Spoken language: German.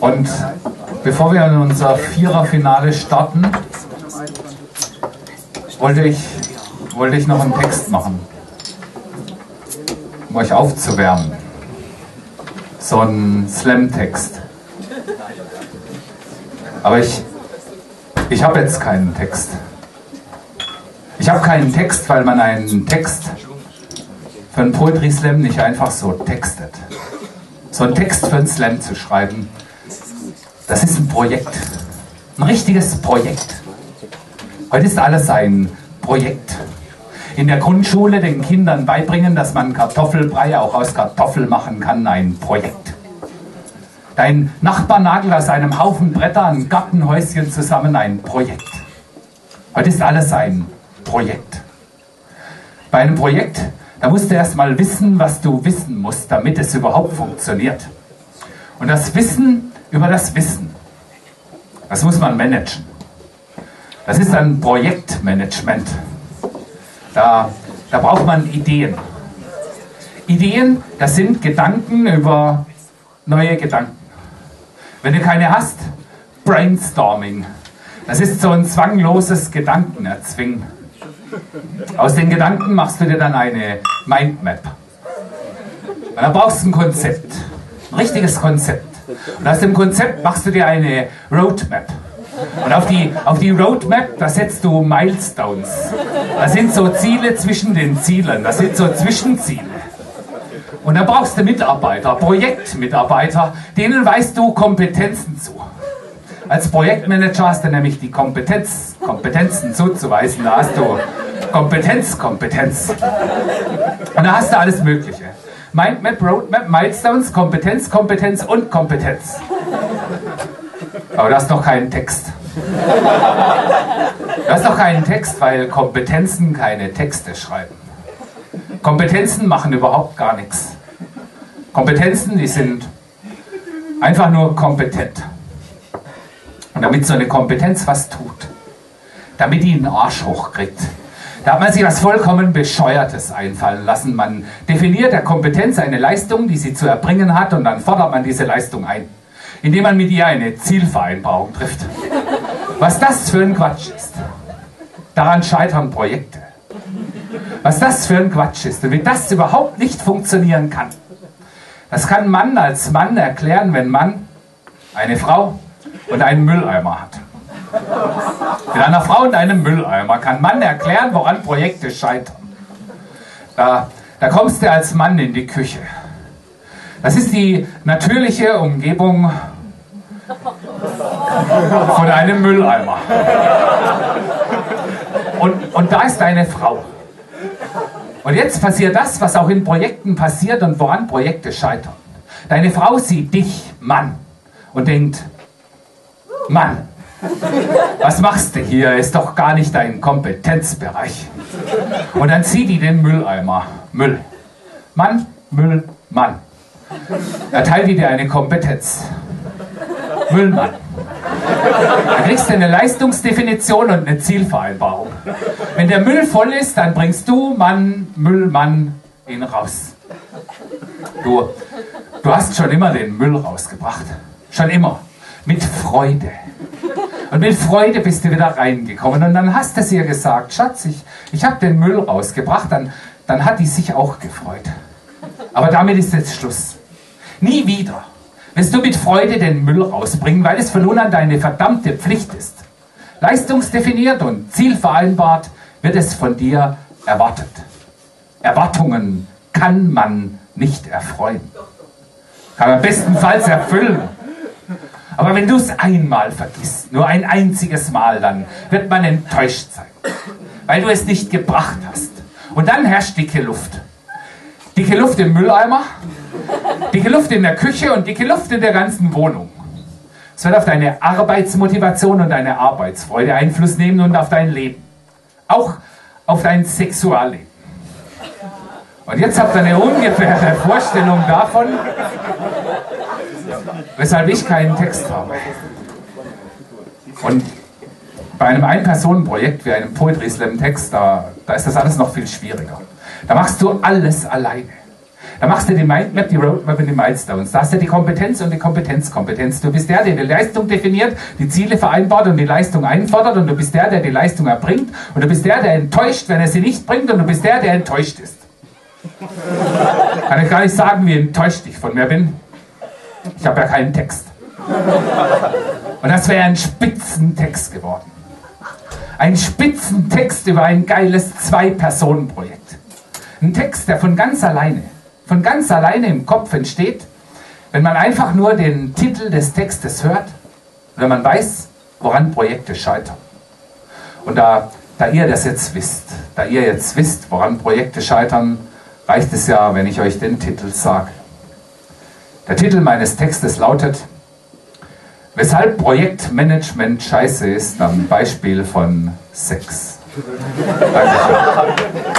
Und bevor wir in unser Viererfinale starten, wollte ich, wollte ich noch einen Text machen, um euch aufzuwärmen. So ein Slam-Text. Aber ich, ich habe jetzt keinen Text. Ich habe keinen Text, weil man einen Text für einen Poetry Slam nicht einfach so textet. So einen Text für einen Slam zu schreiben, das ist ein Projekt. Ein richtiges Projekt. Heute ist alles ein Projekt. In der Grundschule den Kindern beibringen, dass man Kartoffelbrei auch aus Kartoffel machen kann, ein Projekt. Dein Nachbar nagelt aus einem Haufen Bretter ein Gartenhäuschen zusammen, ein Projekt. Heute ist alles ein Projekt. Bei einem Projekt, da musst du erst mal wissen, was du wissen musst, damit es überhaupt funktioniert. Und das Wissen über das Wissen, das muss man managen. Das ist ein Projektmanagement. Da, da braucht man Ideen. Ideen, das sind Gedanken über neue Gedanken. Wenn du keine hast, Brainstorming. Das ist so ein zwangloses Gedankenerzwingen. Aus den Gedanken machst du dir dann eine Mindmap. Und dann brauchst du ein Konzept. Ein richtiges Konzept. Und aus dem Konzept machst du dir eine Roadmap. Und auf die, auf die Roadmap, da setzt du Milestones. Das sind so Ziele zwischen den Zielen. Das sind so Zwischenziele. Und dann brauchst du Mitarbeiter, Projektmitarbeiter, denen weißt du Kompetenzen zu. Als Projektmanager hast du nämlich die Kompetenz, Kompetenzen zuzuweisen. Da hast du Kompetenz, Kompetenz. Und da hast du alles Mögliche. Mindmap, Roadmap, Milestones, Kompetenz, Kompetenz und Kompetenz. Aber du hast noch keinen Text. Du hast noch keinen Text, weil Kompetenzen keine Texte schreiben. Kompetenzen machen überhaupt gar nichts. Kompetenzen, die sind einfach nur kompetent. Und damit so eine Kompetenz was tut, damit die einen Arsch hochkriegt, da hat man sich was vollkommen Bescheuertes einfallen lassen. Man definiert der Kompetenz eine Leistung, die sie zu erbringen hat, und dann fordert man diese Leistung ein, indem man mit ihr eine Zielvereinbarung trifft. Was das für ein Quatsch ist. Daran scheitern Projekte. Was das für ein Quatsch ist und wie das überhaupt nicht funktionieren kann. Das kann Mann als Mann erklären, wenn Mann eine Frau und einen Mülleimer hat. Mit einer Frau und einem Mülleimer kann Mann erklären, woran Projekte scheitern. Da, da kommst du als Mann in die Küche. Das ist die natürliche Umgebung von einem Mülleimer. Und, und da ist deine Frau. Und jetzt passiert das, was auch in Projekten passiert und woran Projekte scheitern. Deine Frau sieht dich, Mann, und denkt, Mann, was machst du hier? Ist doch gar nicht dein Kompetenzbereich. Und dann zieht die den Mülleimer. Müll. Mann, Müll, Mann. Erteilt die dir eine Kompetenz. Müllmann. Da kriegst du eine Leistungsdefinition und eine Zielvereinbarung. Wenn der Müll voll ist, dann bringst du, Mann, Müllmann, ihn raus. Du, du hast schon immer den Müll rausgebracht. Schon immer. Mit Freude. Und mit Freude bist du wieder reingekommen. Und dann hast du es ihr gesagt, Schatz, ich, ich habe den Müll rausgebracht. Dann, dann hat die sich auch gefreut. Aber damit ist jetzt Schluss. Nie wieder wirst du mit Freude den Müll rausbringen, weil es von nun an deine verdammte Pflicht ist. Leistungsdefiniert und zielvereinbart wird es von dir erwartet. Erwartungen kann man nicht erfreuen. Kann man bestenfalls erfüllen. Aber wenn du es einmal vergisst, nur ein einziges Mal, dann wird man enttäuscht sein, weil du es nicht gebracht hast. Und dann herrscht dicke Luft. Dicke Luft im Mülleimer, dicke Luft in der Küche und dicke Luft in der ganzen Wohnung. Es wird auf deine Arbeitsmotivation und deine Arbeitsfreude Einfluss nehmen und auf dein Leben. Auch auf dein Sexualleben. Und jetzt habt ihr eine ungefähre Vorstellung davon, weshalb ich keinen Text habe. Und bei einem Ein-Personen-Projekt wie einem Poetry Slam Text, da, da ist das alles noch viel schwieriger. Da machst du alles alleine. Da machst du die Mindmap, die Roadmap und die Milestones. Da hast du die Kompetenz und die Kompetenzkompetenz. Du bist der, der die Leistung definiert, die Ziele vereinbart und die Leistung einfordert und du bist der, der die Leistung erbringt und du bist der, der enttäuscht, wenn er sie nicht bringt und du bist der, der enttäuscht ist. Kann ich gar nicht sagen, wie enttäuscht ich von mir bin. Ich habe ja keinen Text. Und das wäre ein Spitzentext geworden. Ein Spitzentext über ein geiles Zwei-Personen-Projekt. Ein Text, der von ganz alleine, von ganz alleine im Kopf entsteht, wenn man einfach nur den Titel des Textes hört, wenn man weiß, woran Projekte scheitern. Und da, da ihr das jetzt wisst, da ihr jetzt wisst, woran Projekte scheitern, reicht es ja, wenn ich euch den Titel sage. Der Titel meines Textes lautet Weshalb Projektmanagement scheiße ist, am Beispiel von Sex. Dankeschön.